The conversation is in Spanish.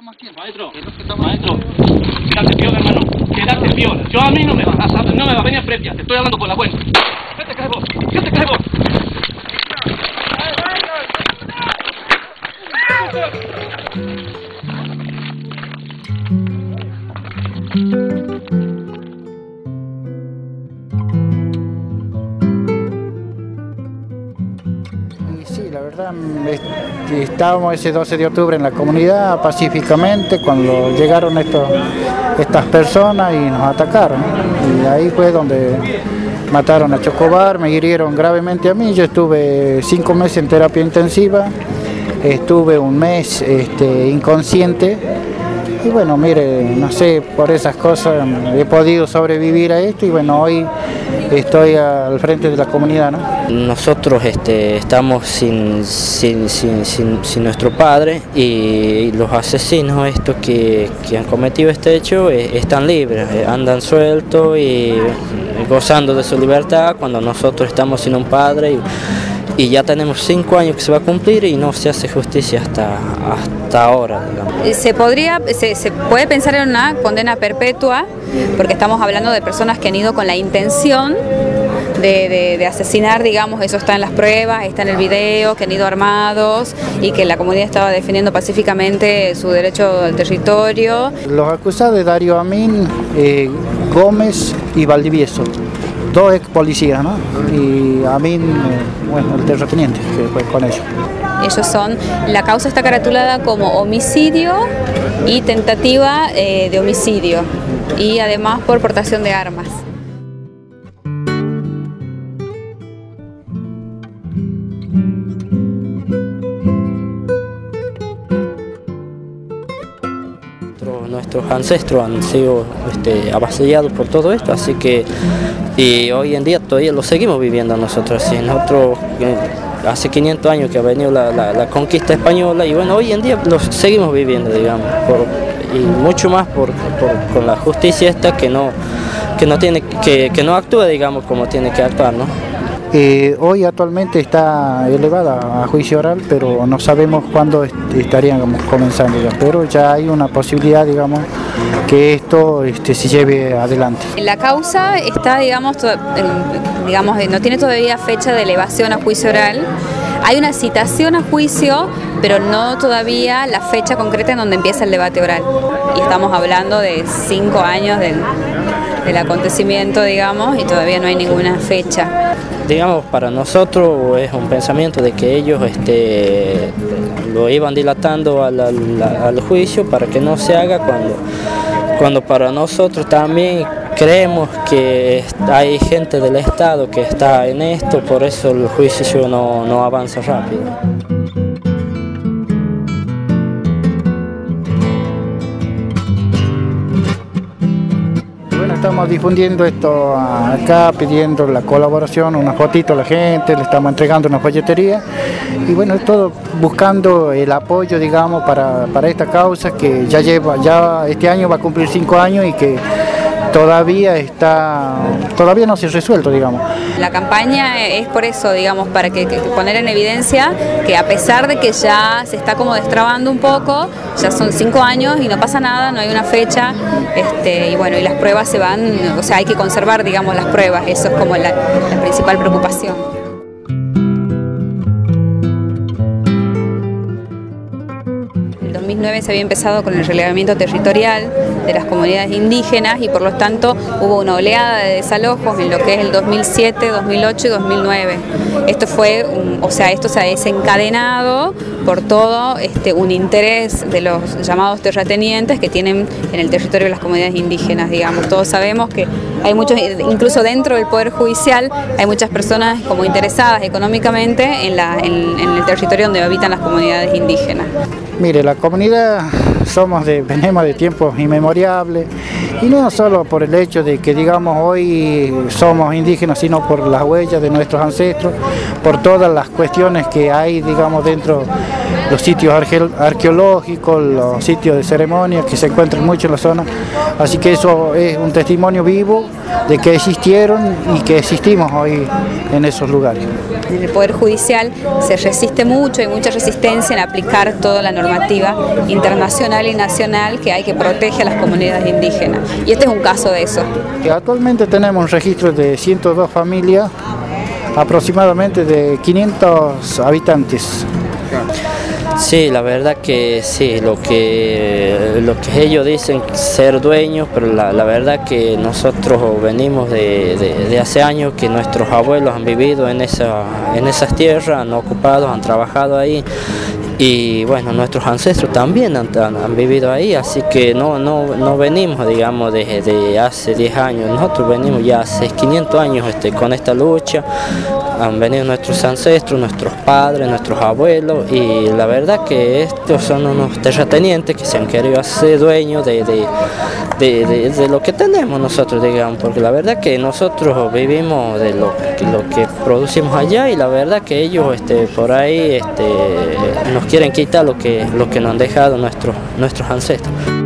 Maestro, maestro, quédate piola, hermano, quédate piola. Yo a mí no me vas a, no me vas a venir a prepiar, te estoy hablando con la buena. ¿Qué te crees vos? ¿Qué te? Y la verdad, estábamos ese 12 de octubre en la comunidad pacíficamente cuando llegaron estas personas y nos atacaron. Y ahí fue donde mataron a Chocobar, me hirieron gravemente a mí. Yo estuve cinco meses en terapia intensiva, estuve un mes este, inconsciente. Y bueno, mire, no sé, por esas cosas he podido sobrevivir a esto y bueno, hoy estoy al frente de la comunidad. ¿no? Nosotros este, estamos sin, sin, sin, sin, nuestro padre y los asesinos estos que, que han cometido este hecho eh, están libres, eh, andan sueltos y gozando de su libertad cuando nosotros estamos sin un padre y ya tenemos cinco años que se va a cumplir y no se hace justicia hasta, hasta ahora. Digamos. Se, podría, se, se puede pensar en una condena perpetua porque estamos hablando de personas que han ido con la intención de, de, de, asesinar, digamos, eso está en las pruebas, está en el video, que han ido armados y que la comunidad estaba defendiendo pacíficamente su derecho al territorio. Los acusados de Darío Amin, eh, Gómez y Valdivieso, dos ex policías, ¿no? Y Amin, eh, bueno, el terrateniente, fue con ellos. Ellos son, la causa está caratulada como homicidio y tentativa eh, de homicidio y además por portación de armas. Nuestros ancestros han sido este, por todo esto, así que y hoy en día todavía lo seguimos viviendo nosotros así. Nosotros hace 500 años que ha venido la, la, la, conquista española y bueno, hoy en día lo seguimos viviendo, digamos, por, y mucho más por, por, con la justicia esta que no, que no, tiene, que, que no actúa, digamos, como tiene que actuar, ¿no? Eh, hoy actualmente está elevada a juicio oral, pero no sabemos cuándo est estaríamos comenzando ya. Pero ya hay una posibilidad, digamos, que esto este, se lleve adelante. La causa está, digamos, digamos, no tiene todavía fecha de elevación a juicio oral. Hay una citación a juicio, pero no todavía la fecha concreta en donde empieza el debate oral. Y estamos hablando de cinco años del, del acontecimiento, digamos, y todavía no hay ninguna fecha digamos, para nosotros es un pensamiento de que ellos este, lo iban dilatando al, al, al, juicio para que no se haga cuando, cuando para nosotros también creemos que hay gente del Estado que está en esto, por eso el juicio no, no avanza rápido. Difundiendo esto acá, pidiendo la colaboración, una fotito a la gente, le estamos entregando una folletería. Y bueno, todo buscando el apoyo, digamos, para, para esta causa que ya lleva, ya este año va a cumplir cinco años y que todavía está todavía no se ha resuelto digamos. La campaña es por eso digamos para que, poner en evidencia que a pesar de que ya se está como destrabando un poco ya son cinco años y no pasa nada no hay una fecha este, y bueno y las pruebas se van o sea hay que conservar digamos las pruebas eso es como la principal preocupación 2009 se había empezado con el relevamiento territorial de las comunidades indígenas y por lo tanto hubo una oleada de desalojos en lo que es el 2007, 2008 y 2009. Esto fue, o sea, esto se ha desencadenado por todo este, un interés de los llamados terratenientes que tienen en el territorio de las comunidades indígenas, digamos. Todos sabemos que hay muchos, incluso dentro del Poder Judicial, hay muchas personas como interesadas económicamente en, el territorio donde habitan las comunidades indígenas. Mire, la comunidad somos de, venimos de tiempos inmemorables y no solo por el hecho de que digamos hoy somos indígenas, sino por las huellas de nuestros ancestros, por todas las cuestiones que hay digamos dentro los sitios arqueológicos, los sitios de ceremonias que se encuentran mucho en la zona. Así que eso es un testimonio vivo de que existieron y que existimos hoy en esos lugares. En el Poder Judicial se resiste mucho, hay mucha resistencia en aplicar toda la normativa internacional y nacional que hay que protege a las comunidades indígenas. Y este es un caso de eso. Actualmente tenemos un registro de 102 familias, aproximadamente de 500 habitantes. Sí, la verdad que sí, lo que, lo que ellos dicen ser dueños, pero la, verdad que nosotros venimos de, hace años que nuestros abuelos han vivido en, esa, en esas tierras, han ocupado, han trabajado ahí y bueno, nuestros ancestros también han, vivido ahí, así que no, no, no venimos, digamos, desde hace 10 años, nosotros venimos ya hace 500 años este, con esta lucha, han venido nuestros ancestros, nuestros padres, nuestros abuelos, y la verdad que estos son unos terratenientes que se han querido hacer dueños de, de, lo que tenemos nosotros, digamos, porque la verdad que nosotros vivimos de lo, lo que producimos allá y la verdad que ellos este, por ahí este, nos quieren quitar lo que, lo que nos han dejado nuestros, nuestros ancestros.